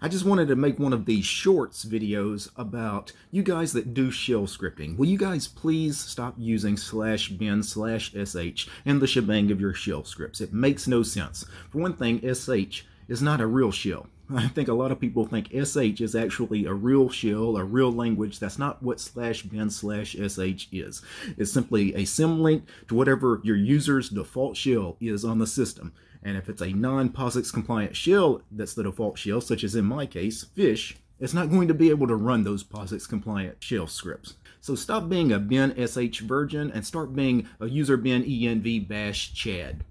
I just wanted to make one of these shorts videos about you guys that do shell scripting. Will you guys please stop using slash bin slash sh and the shebang of your shell scripts? It makes no sense. For one thing, sh is not a real shell. I think a lot of people think SH is actually a real shell, a real language. That's not what slash bin slash SH is. It's simply a symlink to whatever your user's default shell is on the system. And if it's a non-POSIX compliant shell that's the default shell, such as in my case, fish, it's not going to be able to run those POSIX compliant shell scripts. So stop being a bin sh virgin and start being a user bin env bash chad.